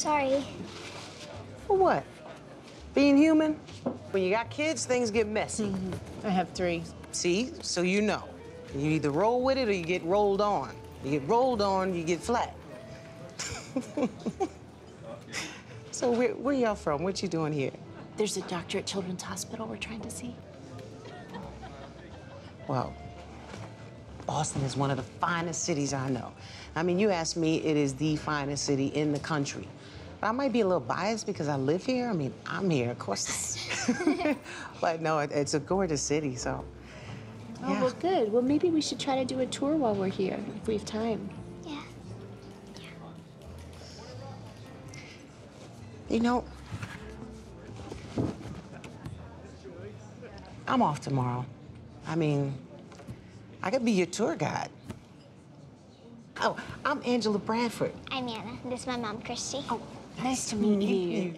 sorry. For what? Being human? When you got kids, things get messy. Mm-hmm. I have three. See? So you know. You either roll with it or you get rolled on. You get rolled on, you get flat. so where, where y'all from? What you doing here? There's a doctor at Children's Hospital we're trying to see. Well, Boston is one of the finest cities I know. I mean, you ask me, it is the finest city in the country. But I might be a little biased because I live here. I mean, I'm here, of course. but no, it, it's a gorgeous city, so. Oh, well, good. Well, maybe we should try to do a tour while we're here, if we have time. Yeah. You know, I'm off tomorrow. I mean, I could be your tour guide. Oh, I'm Angela Bradford. I'm Anna. This is my mom, Christy. Oh, nice to meet you.